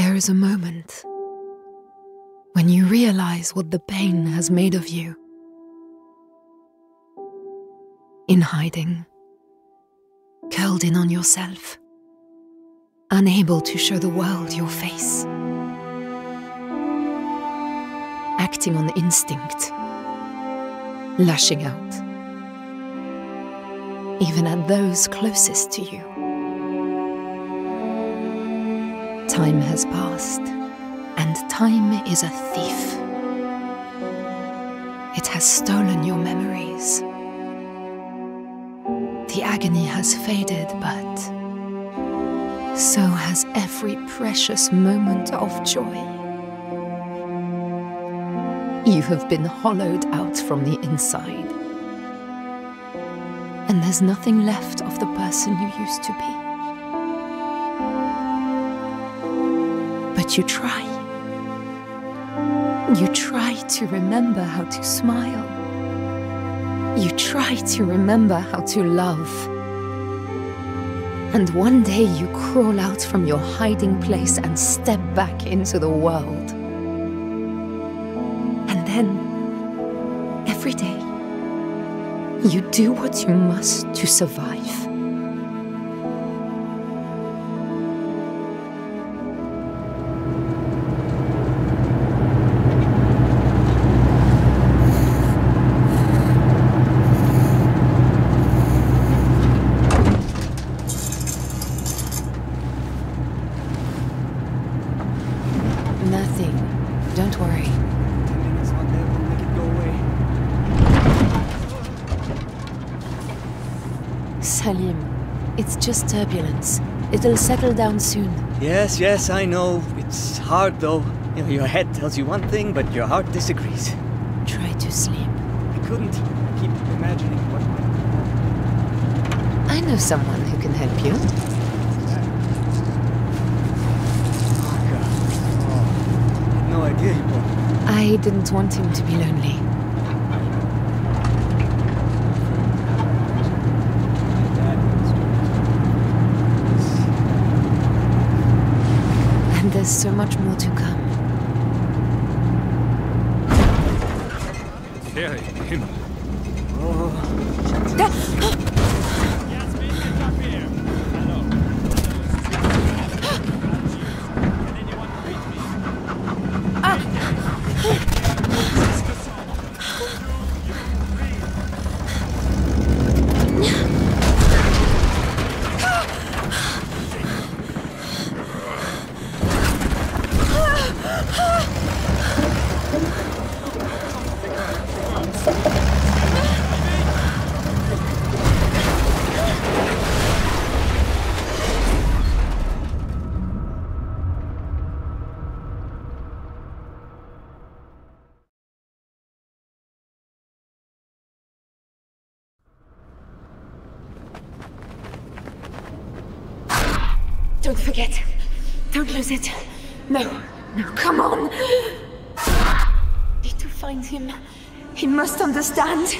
is a moment when you realize what the pain has made of you. In hiding, curled in on yourself, unable to show the world your face. Acting on instinct, lashing out, even at those closest to you. Time has passed, and time is a thief. It has stolen your memories. The agony has faded, but so has every precious moment of joy. You have been hollowed out from the inside, and there's nothing left of the person you used to be. But you try. You try to remember how to smile. You try to remember how to love. And one day you crawl out from your hiding place and step back into the world. And then, every day, you do what you must to survive. Turbulence. It'll settle down soon. Yes, yes, I know. It's hard though. You know, your head tells you one thing, but your heart disagrees. Try to sleep. I couldn't keep imagining what might I know someone who can help you. Oh, God. Oh, I had no idea you brought I didn't want him to be lonely. my dad. And there's so much more to come. Hey, him. It. No. No, come on. Need to find him. He must understand.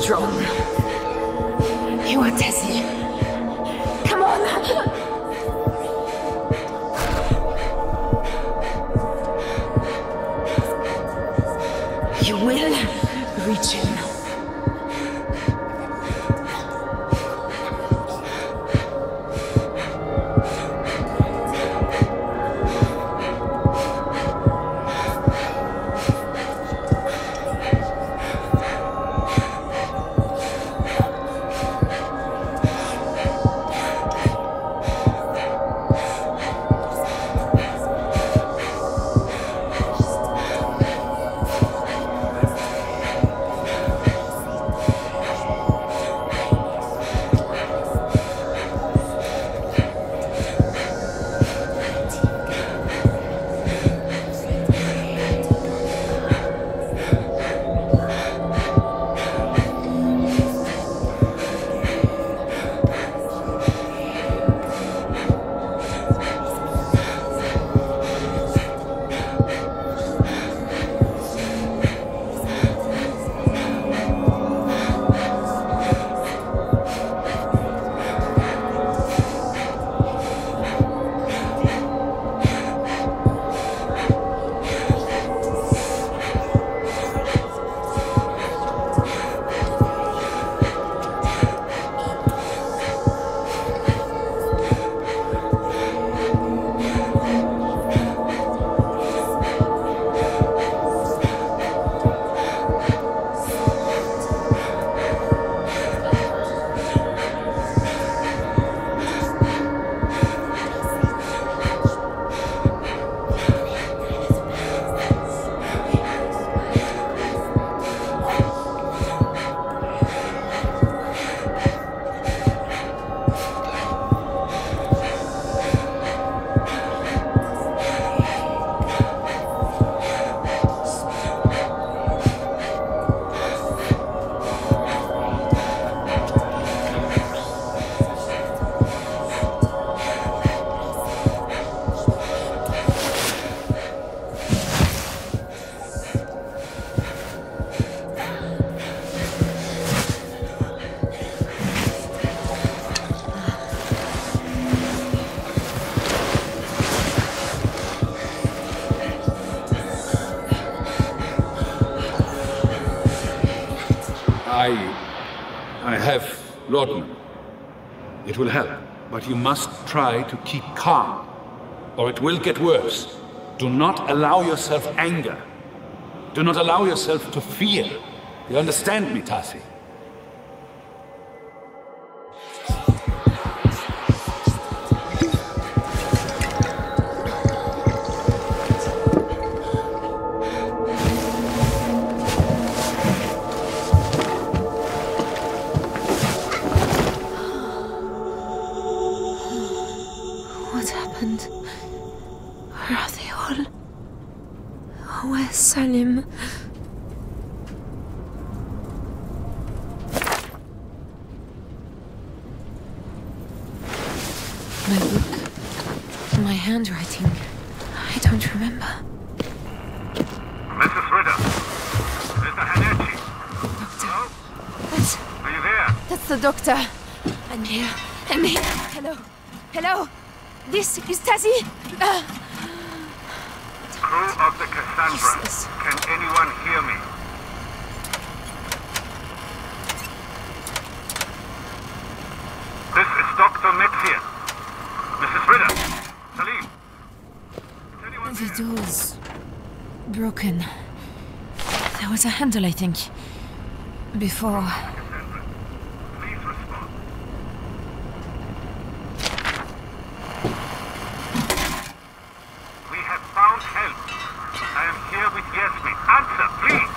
Strong. You are Tessie. You must try to keep calm, or it will get worse. Do not allow yourself anger. Do not allow yourself to fear. You understand me, Tasi? What happened? Where are they all? Where's Salim? My book? My handwriting? I don't remember. Mrs. Ritter. Mr. Hanechi. Doctor. That's, Are you there? that's the doctor. I'm here. I'm here. Hello. Hello. This is Tasi. Ah. Crew of the Cassandra. Jesus. Can anyone hear me? This is Dr. Metzia. Mrs. Ritter. Salim. Is anyone The there? door's broken. There was a handle, I think. Before. Cassandra. Please respond. We have found help. I am here with Yasmin. Answer, please.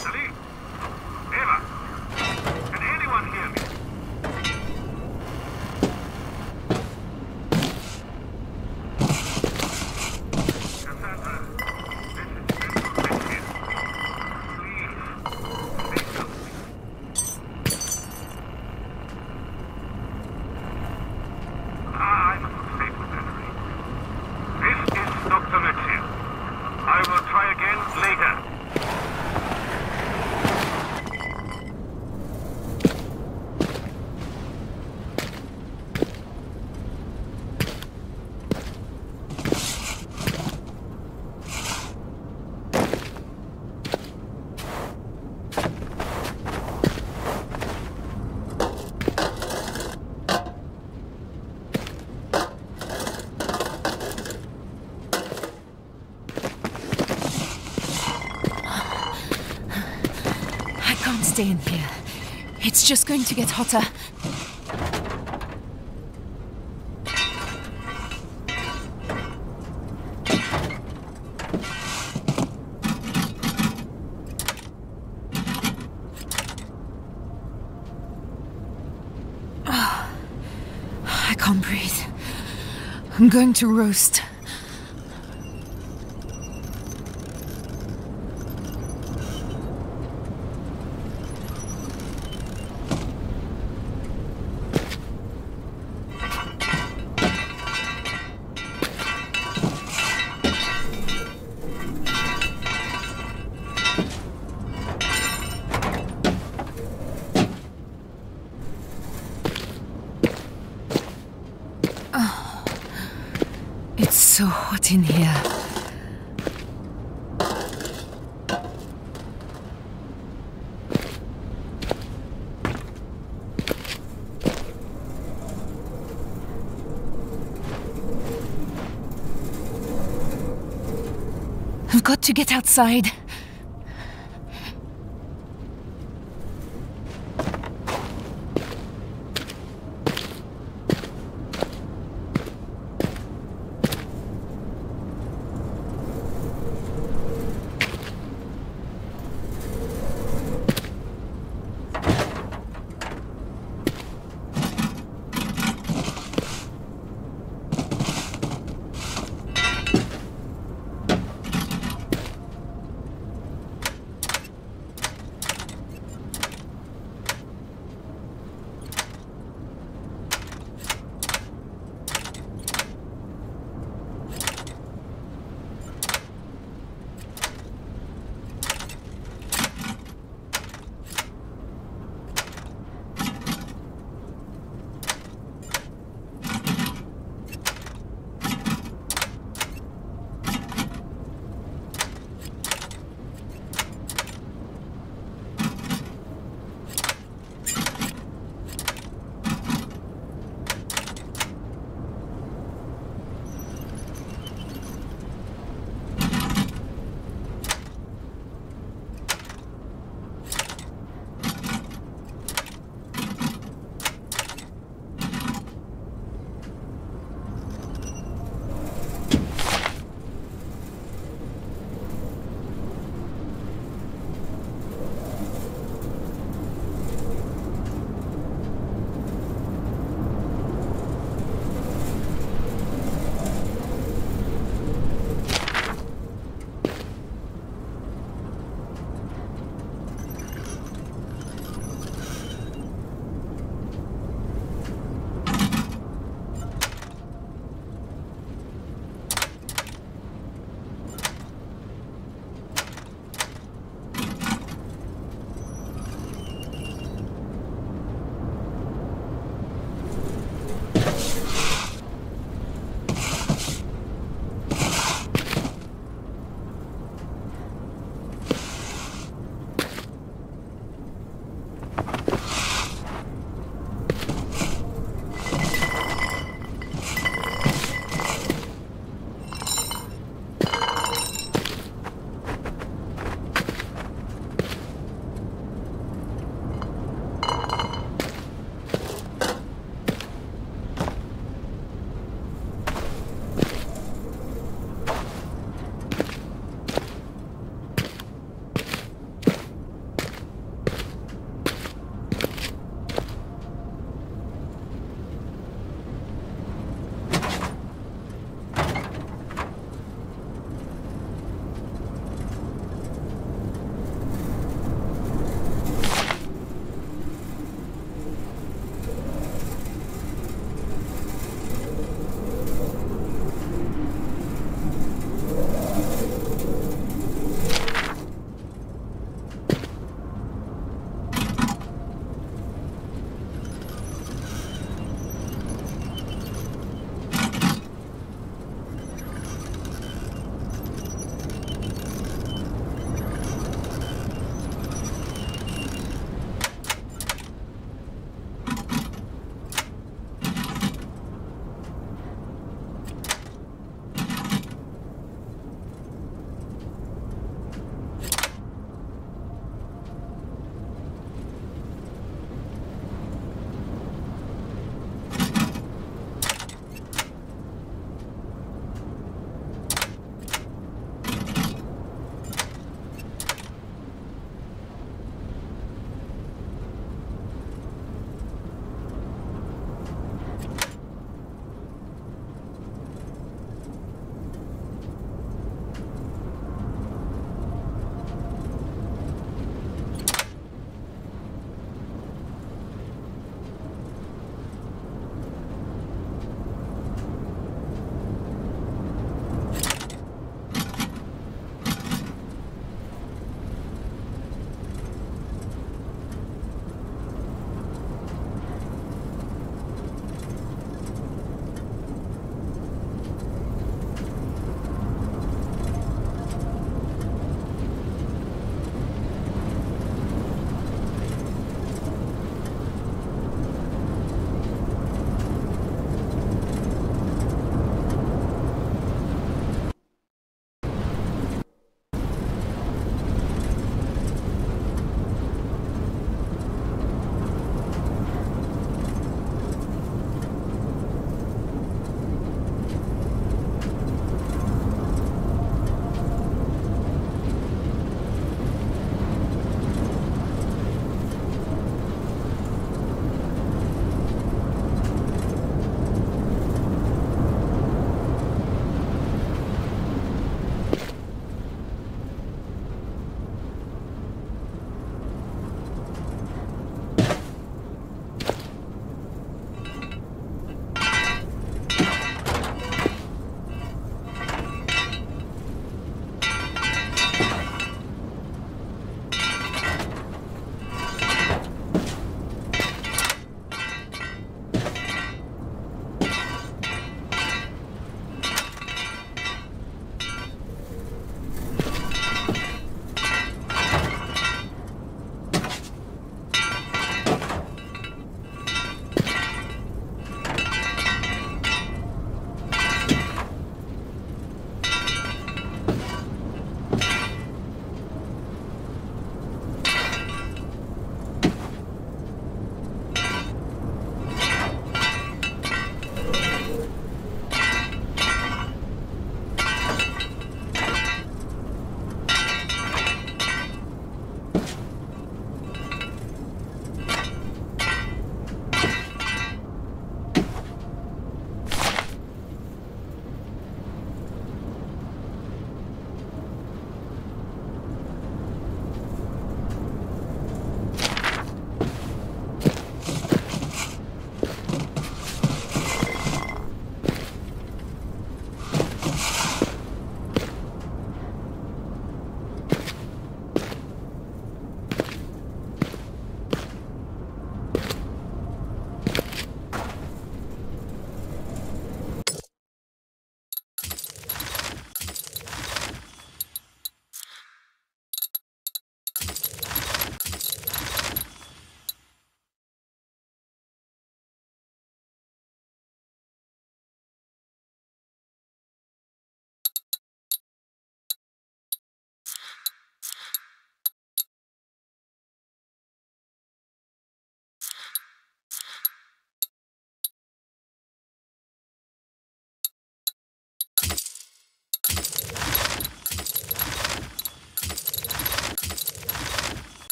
Salim. Eva. Can anyone hear me? Cassandra. This is Central Mexico. Please. Say something. Ah, I must stay for battery. This is Dr. Metzia. I will try again later. I can't stay in here. It's just going to get hotter. Ah, I can't breathe. I'm going to roast. It's so hot in here. I've got to get outside.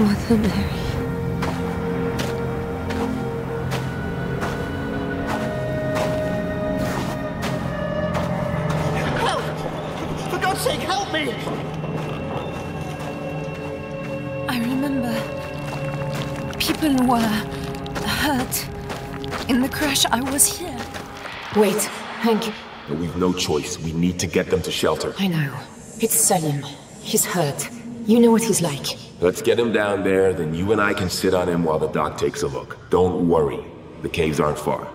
Mother Mary. Help! For God's sake, help me! I remember people were hurt. In the crash, I was here. Wait, Hank, But we've no choice. We need to get them to shelter. I know. It's Salim. He's hurt. You know what he's like. Let's get him down there, then you and I can sit on him while the doc takes a look. Don't worry. The caves aren't far.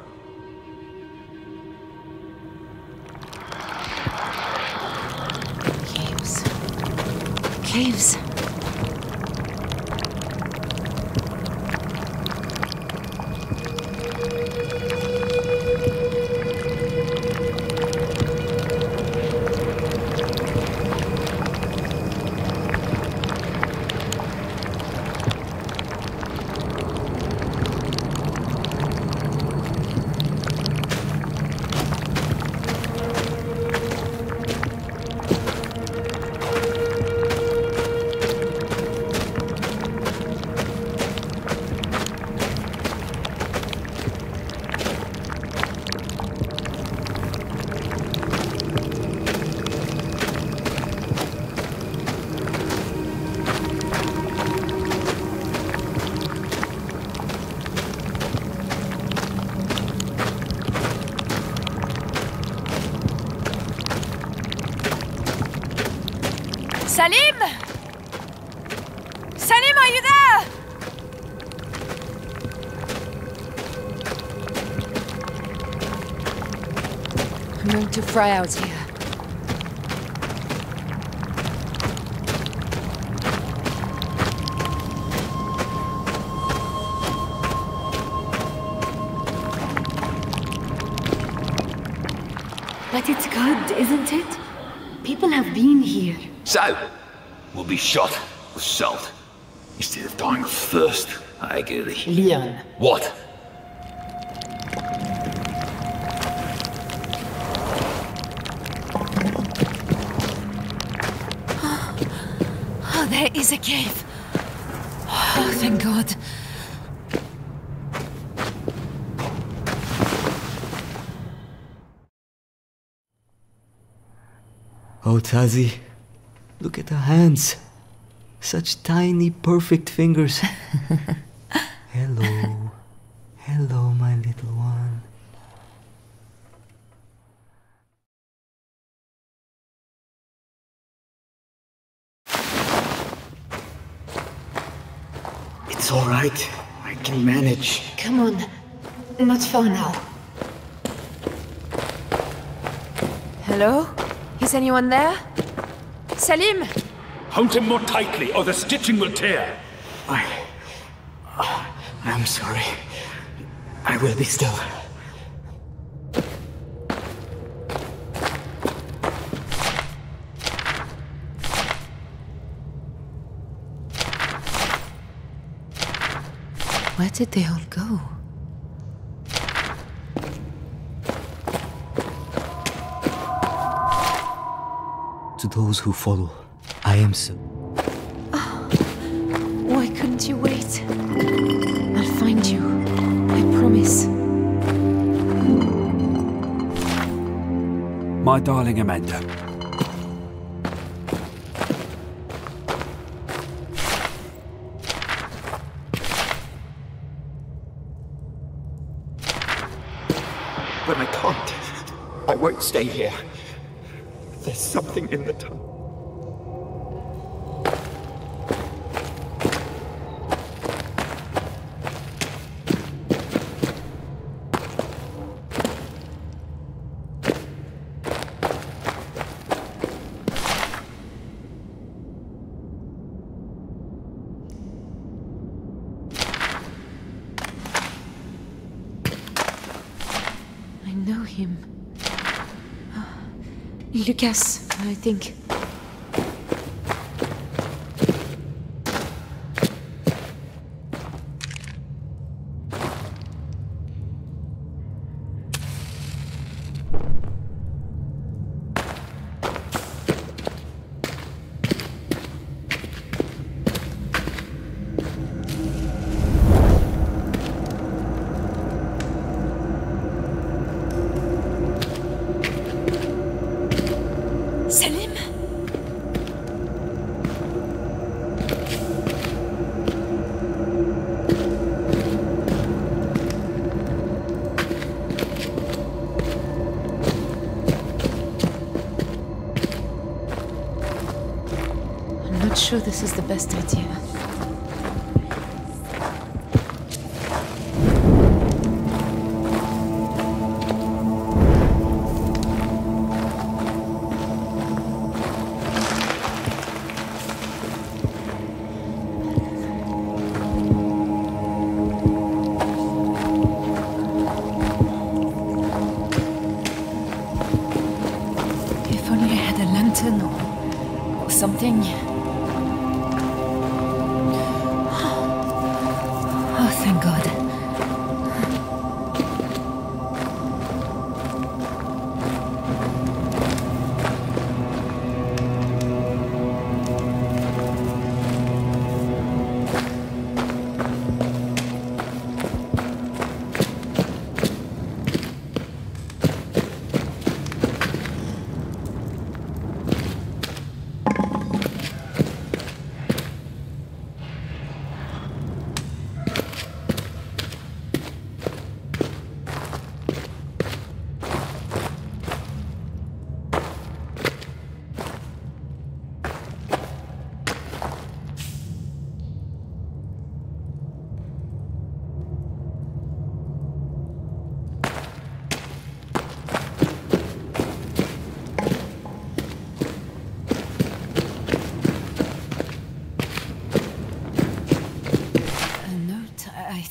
Going to fry out here. But it's good, isn't it? People have been here. Sal will be shot with salt instead of dying of thirst. I agree. Leon. What? Tasi, look at her hands. Such tiny, perfect fingers. Hello. Hello, my little one. It's all right. I can manage. Come on. Not far now. Hello? Is anyone there? Salim! Hold him more tightly, or the stitching will tear. I. I'm sorry. I will be still. Where did they all go? To those who follow, I am so. Oh, why couldn't you wait? I'll find you. I promise. My darling Amanda. But I can't. I won't stay here. Something in the tunnel. I know him. Uh, Lucas, I think. Sure this is the best idea.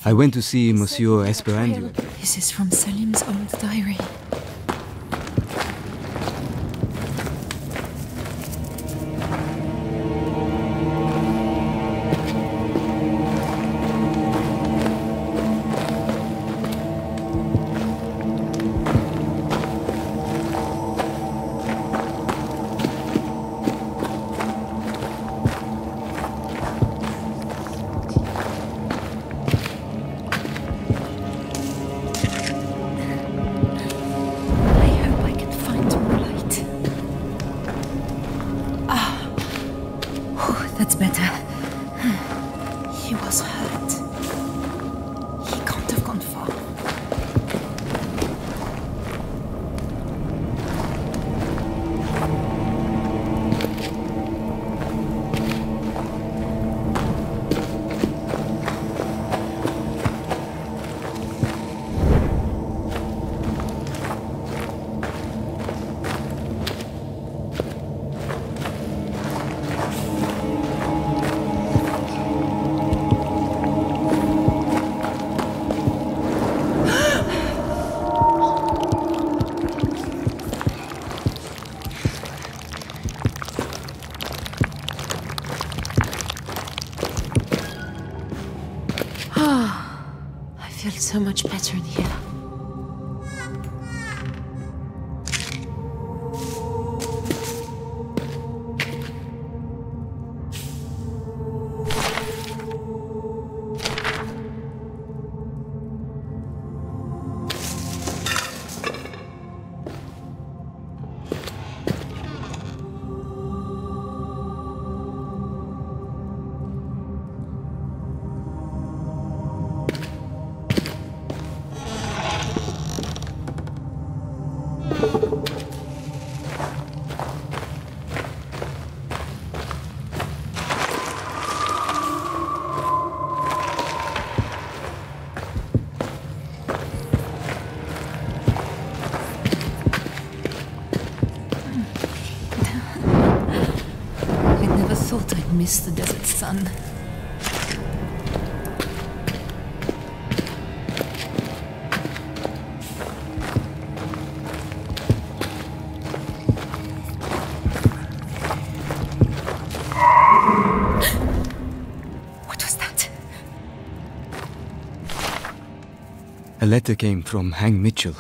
I, I think I went to see Monsieur Esperandio. This is from Salim's old so much better in here. Thought miss the desert sun. What was that? A letter came from Hank Mitchell.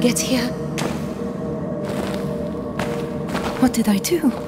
Get here? What did I do?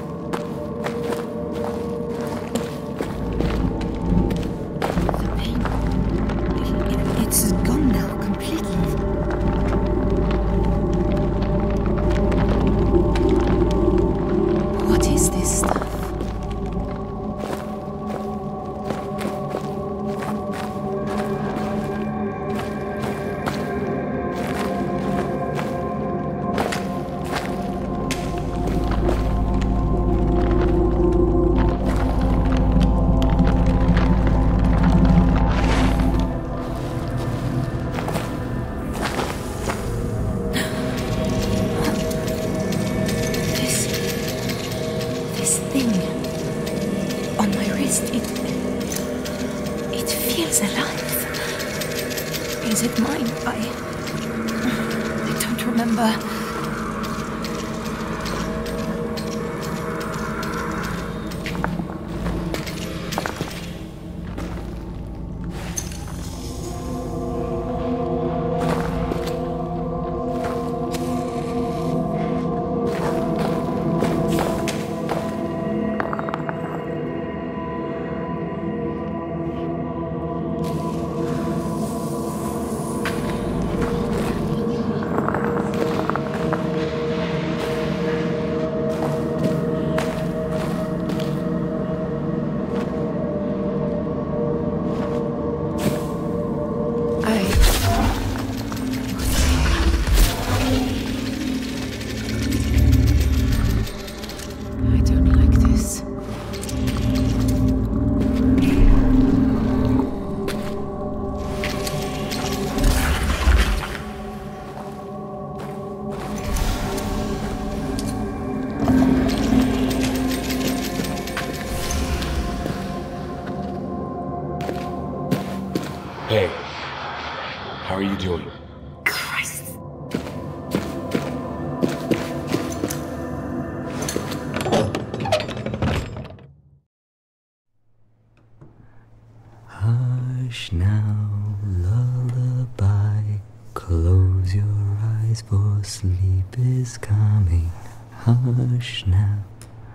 hush now,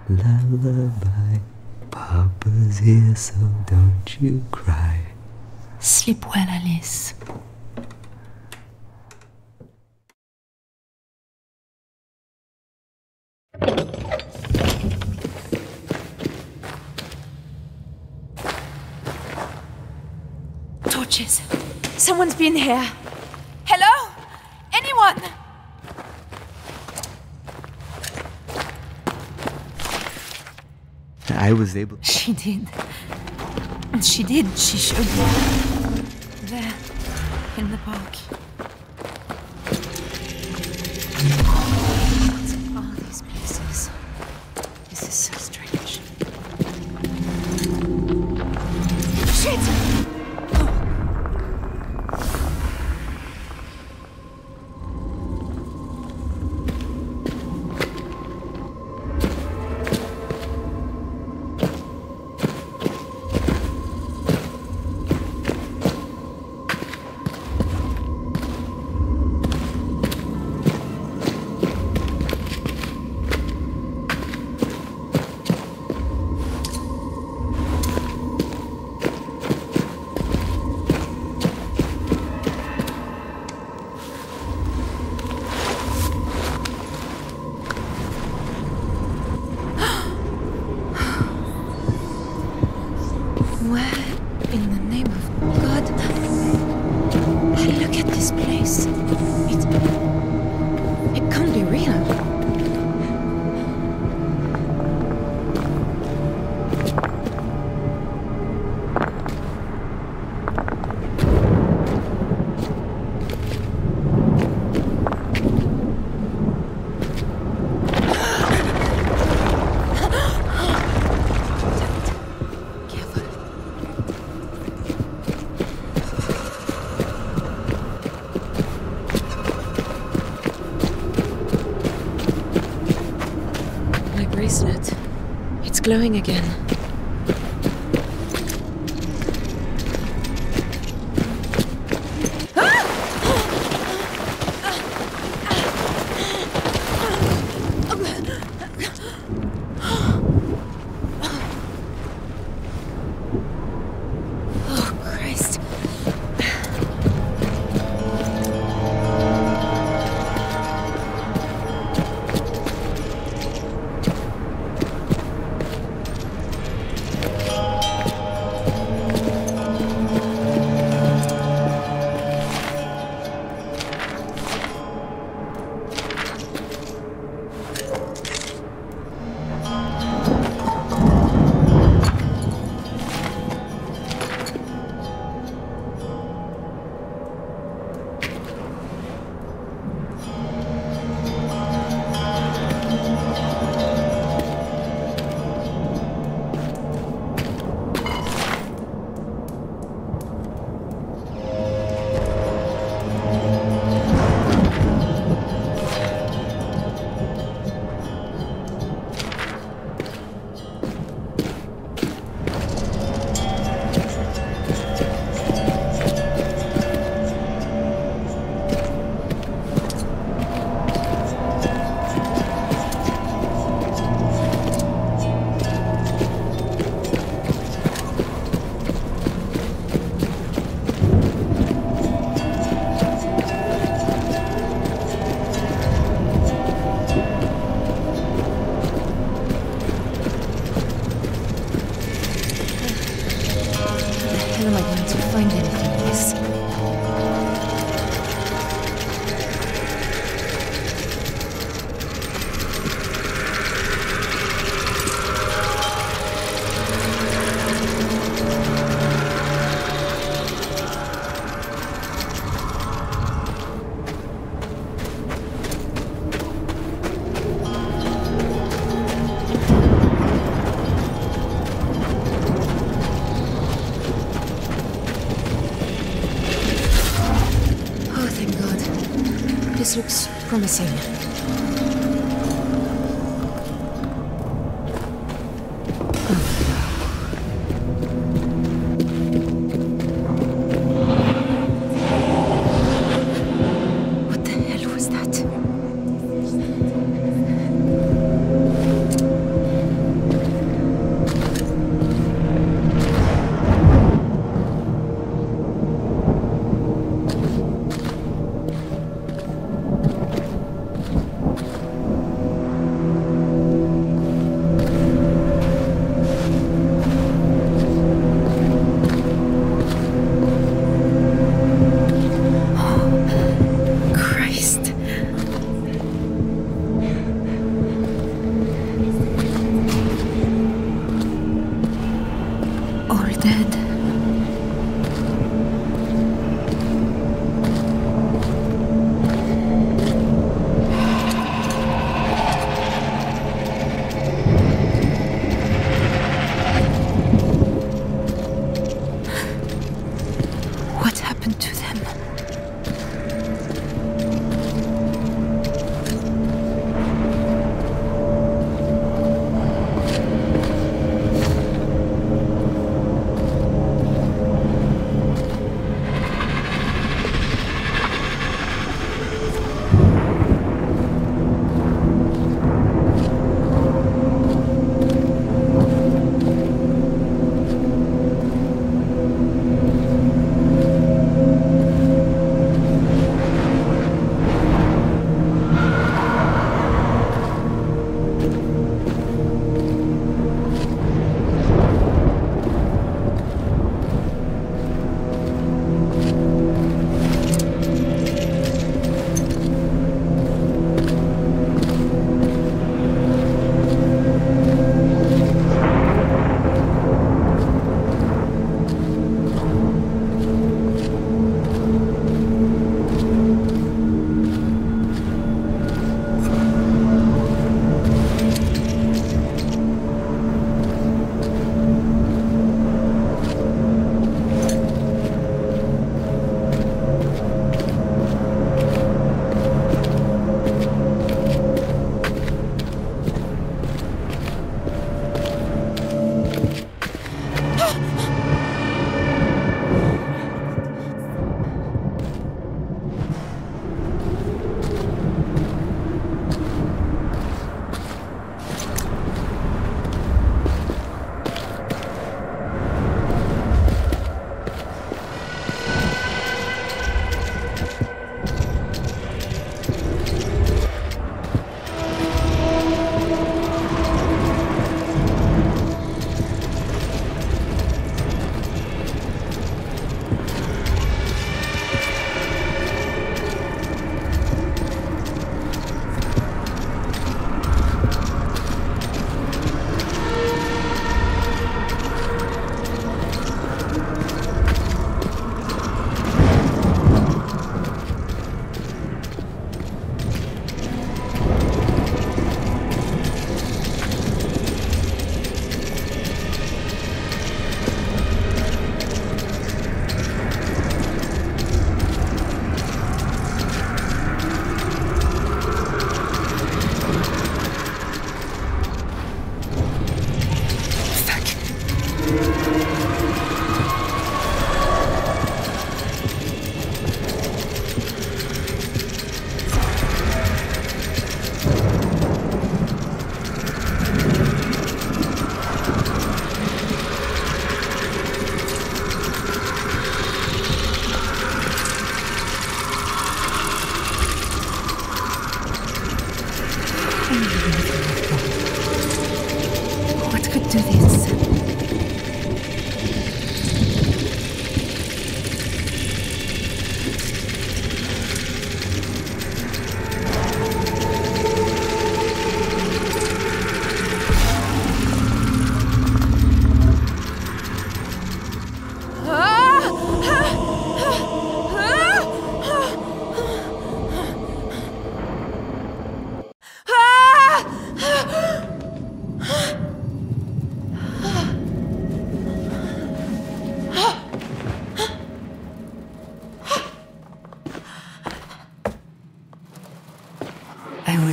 lullaby. Papa's here, so don't you cry. Sleep well, Alice. Torches. Someone's been here. Hello? Anyone? I was able. She did. She did. She showed me. There, in the park. Glowing again.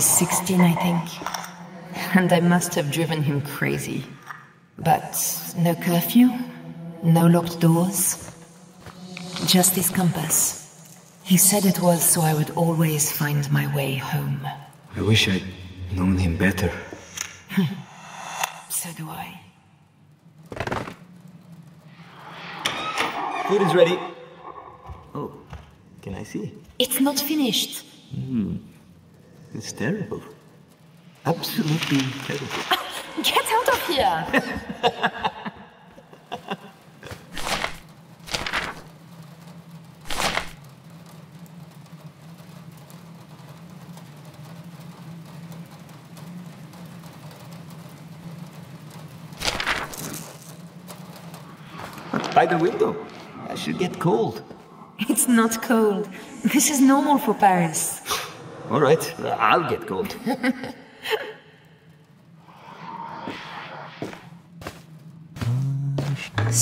Was 16, I think. And I must have driven him crazy. But no curfew, no locked doors, just his compass. He said it was so I would always find my way home. I wish I'd known him better. So do I. Food is ready. Oh, can I see? It's not finished. Hmm. It's terrible. Terrible. Get out of here! By the window. I should get cold. It's not cold. This is normal for Paris. All right, I'll get cold.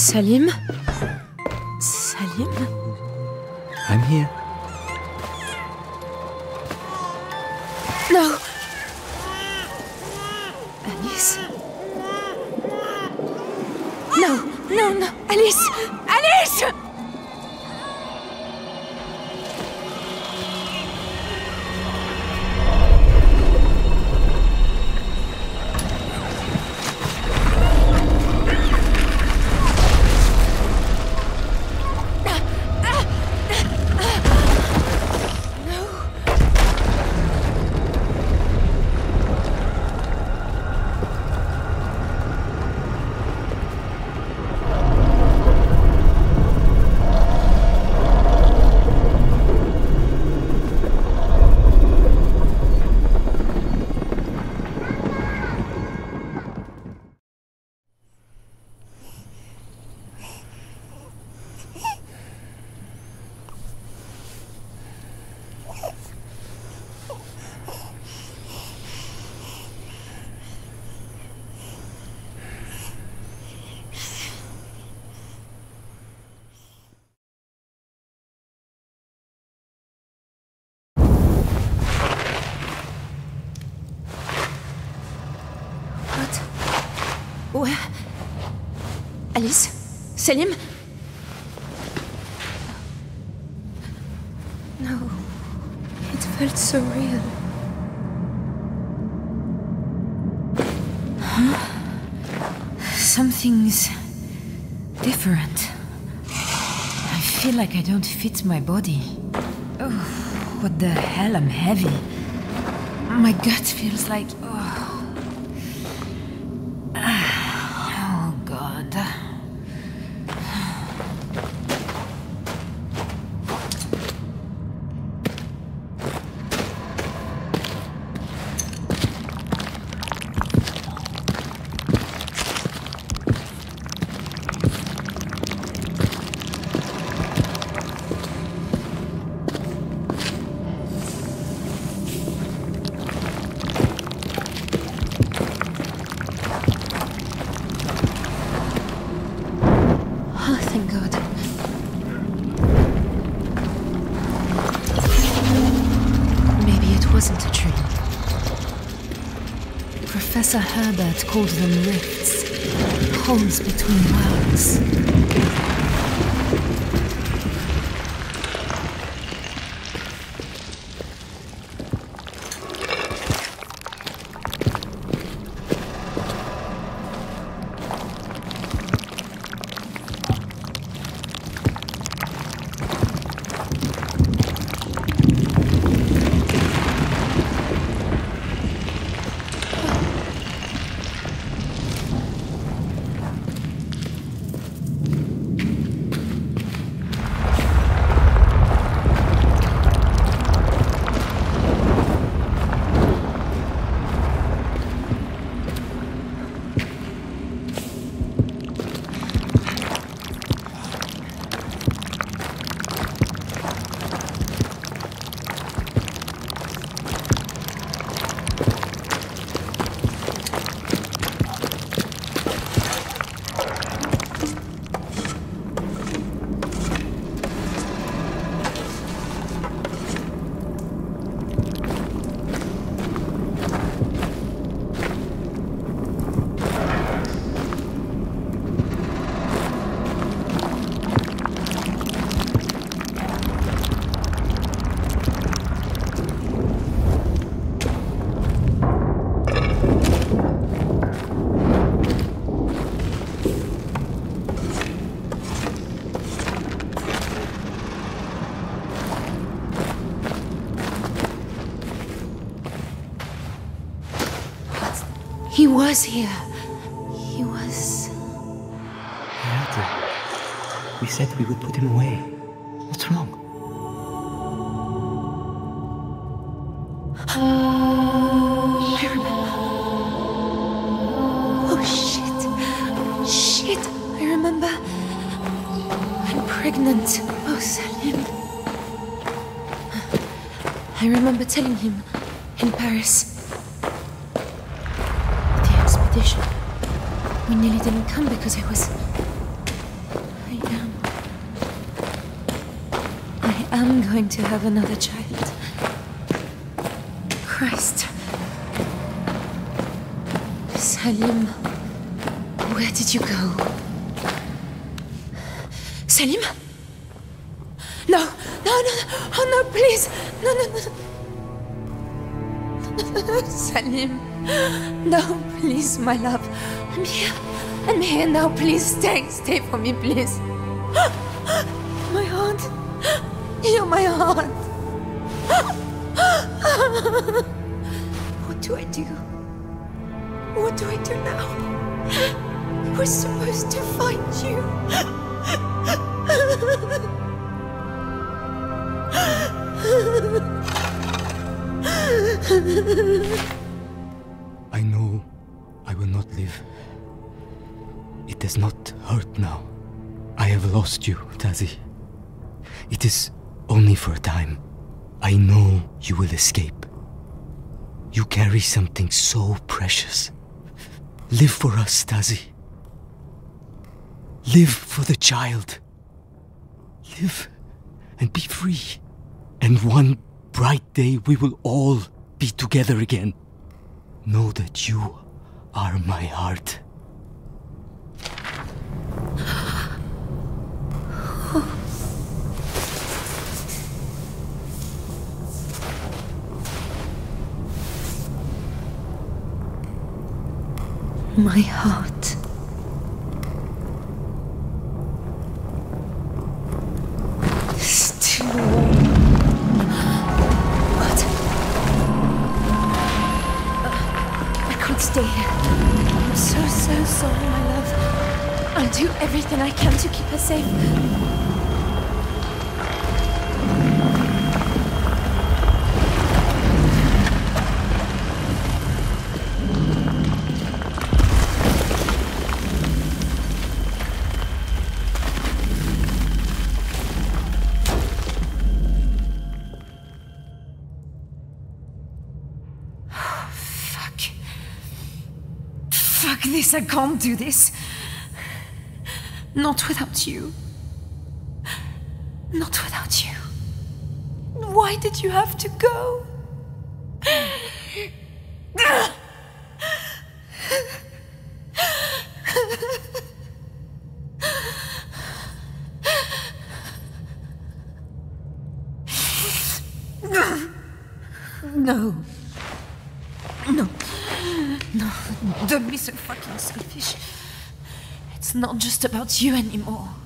Salim? Salim? I'm here. Where? Alice? Salim? No. It felt so real. Huh? Something's different. I feel like I don't fit my body. Oh, what the hell? I'm heavy. My gut feels like. Called them rifts, holes between worlds. Was here. He was. We said we would put him away. What's wrong? Uh, I remember. Oh shit. Shit. I remember. I'm pregnant. Oh, Salim. I remember telling him in Paris. The expedition. We nearly didn't come because I was. I am. I am going to have another child. Christ. Salim, where did you go? Salim? No, no, no, no, oh no, please, no, no, no. Salim, no, please, my love. I'm here, now, please stay, stay for me, please. My heart, you're my heart. It is only for a time. I know you will escape. You carry something so precious. Live for us, Tasi. Live for the child. Live and be free. And one bright day we will all be together again. Know that you are my heart. My heart. But I can't stay here. I'm so, so sorry, my love. I'll do everything I can to keep her safe. This, I can't do this. Not without you. Not without you. Why did you have to go? No. No. No. Don't be so fucking selfish. It's not just about you anymore.